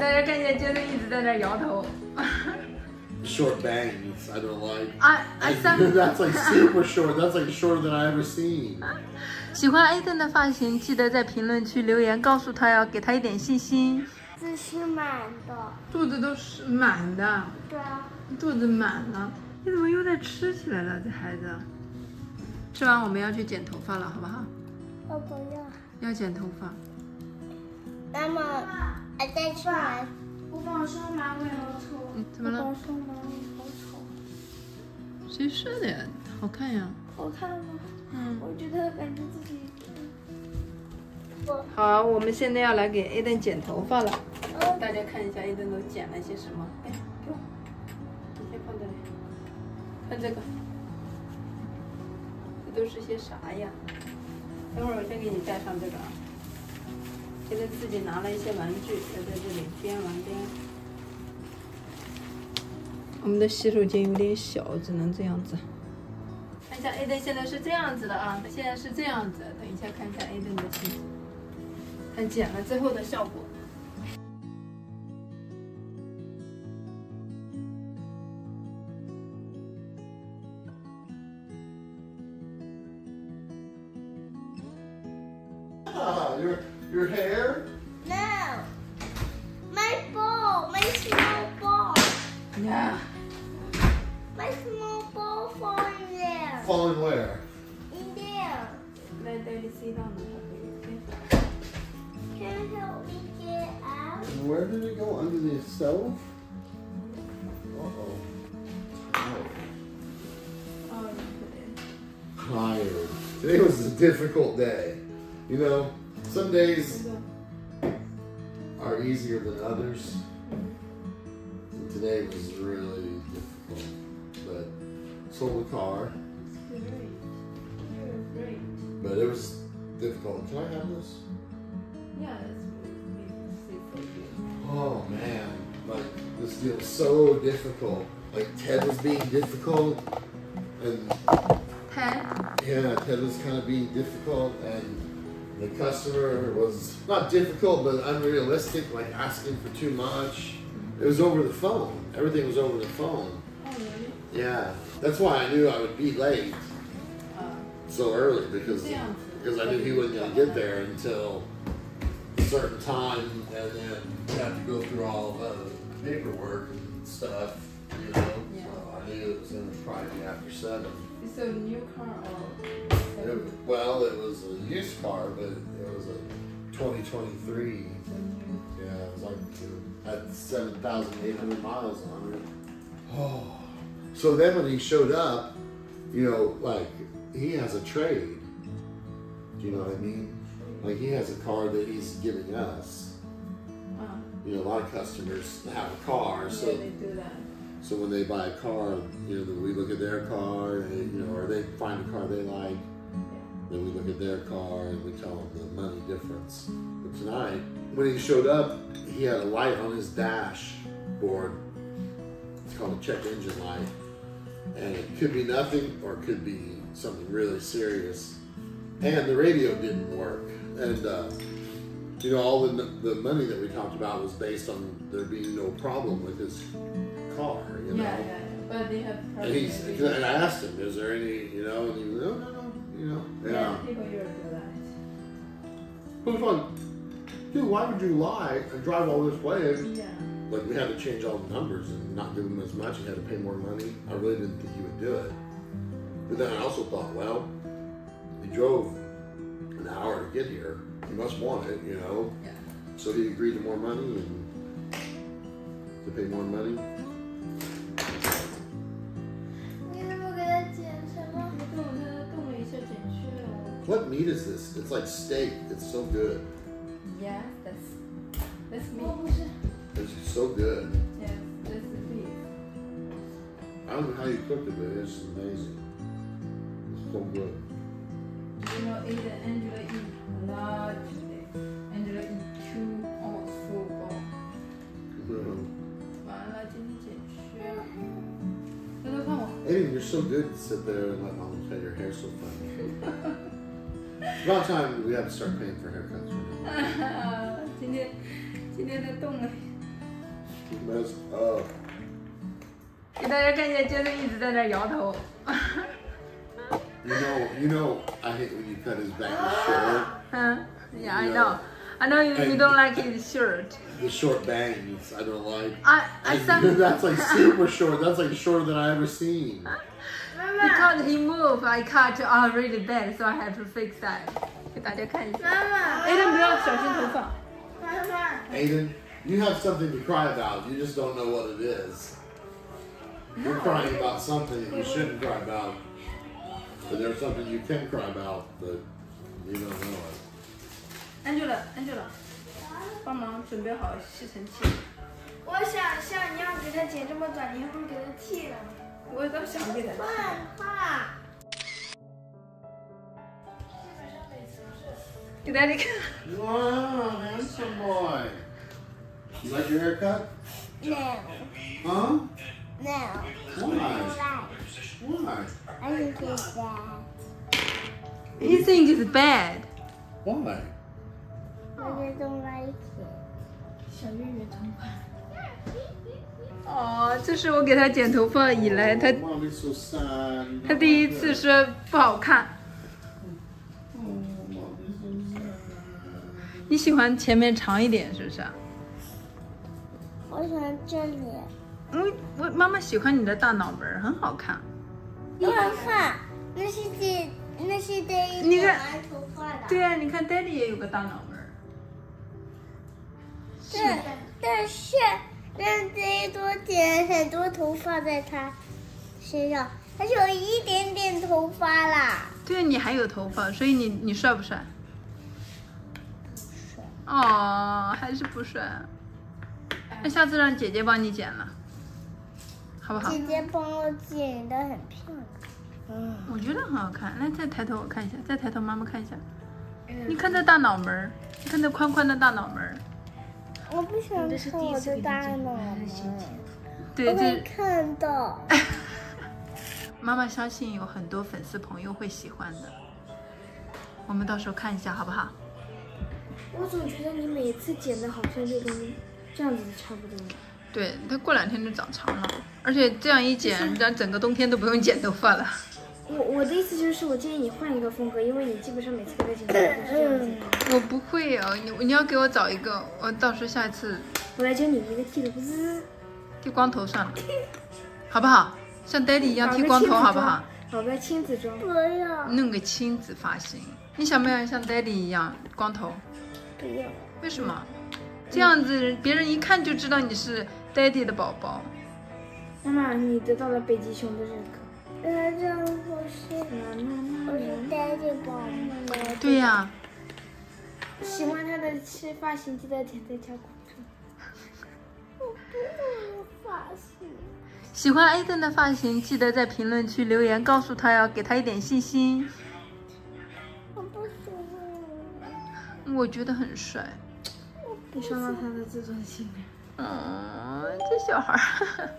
大家看一下，杰森一直在那摇头。Short bangs, I don't like. I I some That's like super short. That's like shorter than I ever seen. 喜欢 Aiden 的发型，记得在评论区留言，告诉他要给他一点信心。这是满的，肚子都是满的，对啊，肚子满了。你怎么又在吃起来了，这孩子？吃完我们要去剪头发了，好不好？我不要。要剪头发。那么，我再去买。我帮双马尾好丑。嗯，怎么了？我说马尾好丑，谁说的呀？好看呀。好看吗？嗯。我觉得感觉自己。好，我们现在要来给 Aiden 剪头发了。大家看一下 Aiden 都剪了些什么。哎，给我，你先放这里。看这个，这都是些啥呀？等会儿我先给你戴上这个啊。现在自己拿了一些玩具，要在这里边玩边。我们的洗手间有点小，只能这样子。看一下 Aiden 现在是这样子的啊，他现在是这样子。等一下看一下 Aiden 的情况。看剪了之后的效果。Ah, your Your hair? No. My ball. My small ball. No. My small ball falling there. Falling where? In there. Can you help me get out? Where did it go? Under the stove? Uh-oh. Oh. Um, Tired. Today was a difficult day. You know, some days are easier than others. And today was really difficult. But sold the car, It's great. but it was difficult. Can I have this? Yeah, Oh man, like this deal was so difficult. Like Ted was being difficult, and Ted. yeah, Ted was kind of being difficult, and the customer was not difficult but unrealistic, like asking for too much. It was over the phone. Everything was over the phone. Oh, really? Yeah, that's why I knew I would be late Uh, so early because Yeah. because I knew he wasn't gonna get there until a certain time, and then you have to go through all the paperwork and stuff, you know. Yeah. So I knew it was gonna probably be after seven. It's a new car or? It- well, it was a used car, but it was a 2023. Yeah, it was like it had 7,800 miles on it. Oh. So then when he showed up, you know, like he has a trade. Do you know what I mean? Like he has a car that he's giving us. Uh, You know, a lot of customers have a car, yeah, so they do that. So when they buy a car, you know, we look at their car, and, you know, or they find a car they like, then we look at their car and we tell them the money difference. But tonight, when he showed up, he had a light on his dashboard. It's called a check engine light, and it could be nothing or it could be something really serious. And the radio didn't work, and uh, you know, all the the money that we talked about was based on there being no problem with his car. You know. Yeah. But they have And problems. he's and I asked him, is there any, you know, and he was, no, no, no, you know, yeah. yeah, people here do that. Who's on? Dude, why would you lie and drive all this way? Yeah. Like we had to change all the numbers and not give him as much. He had to pay more money. I really didn't think he would do it. But then I also thought, well, he drove an hour to get here. He must want it, you know. Yeah. So he agreed to more money and to pay more money. What meat is this? It's like steak. It's so good. Yeah, that's that's meat. It's so good. Yes, that's the beef. I don't know how you cooked it, but it's amazing. It's so good You know, Ada, Angela eat a lot today. Angela eat two almost full bowl. 完了，今天剪缺了。回头看我。 Aiden, you're so good to sit there and let mom cut your hair so funny. It's about time we have to start paying for haircuts. right now. 今天今天他动了 She messed up. 给大家看一下，杰森一直在那儿摇头。 You know, you know, I hate when you cut his back short. 嗯，Yeah, I know. I know you, you don't like his shirt. The short bangs, I don't like. I I And saw that's like super short. That's like shorter than I ever seen. because he moved, I cut uh, really bad, so I had to fix that. 给大家看一下。妈妈， Aiden 不要小心头发。妈妈， Aiden, you have something to cry about. You just don't know what it is. You're crying about something that you shouldn't cry about. But there's something you can cry about, but you don't know it. Angela，Angela，帮忙准备好吸尘器。我想像你要给它剪这么短，你还不如给它剃了。我也都想给他爸爸，给大家看。 Wow, handsome boy. You like your haircut? no, Huh? no, Why? Why? I think it's bad. He thinks it's bad. Why? I just don't like 小月月头发。哦，这是我给他剪头发以来，他他第一次说不好看。你喜欢前面长一点是不是？我喜欢这里。嗯，我妈妈喜欢你的大脑门，很好看。你看看，那是得那是得你看剪完头发的。对啊，你看 Daddy 也有个大脑门儿。但但是但这一多剪很多头发在他身上，他只有一点点头发啦。对，你还有头发，所以你你帅不帅？哦，还是不帅。那下次让姐姐帮你剪了，好不好？姐姐帮我剪的很漂亮。嗯，我觉得很好看。来，再抬头我看一下，再抬头妈妈看一下。你看这大脑门儿，你看这宽宽的大脑门儿。我不想看我的大脑门剪？对，我会这看到。妈妈相信有很多粉丝朋友会喜欢的。我们到时候看一下好不好？我总觉得你每次剪的好像就跟这样子差不多。对，它过两天就长长了，而且这样一剪，咱整个冬天都不用剪头发了。我我的意思就是，我建议你换一个风格，因为你基本上每次都在剪头发都是这样子。我不会哦，你你要给我找一个，我到时候下一次我来教你一个剃头滋，剃光头算了，好不好？像 Daddy 一样剃光头好不好妆？？搞个亲子装。不要，弄个亲子发型，你想不想像 Daddy 一样光头？不要。为什么？这样子别人一看就知道你是 Daddy 的宝宝。妈妈，你得到了北极熊的认可。那这样我是妈妈我是 daddy 宝宝。对呀、喜欢他的是发型，记得点赞加关注。我不能发型。喜欢 Aiden 的发型，记得在评论区留言告诉他哟，给他一点信心。我不喜欢。我觉得很帅。你伤到他的自尊心了。嗯，这小孩儿。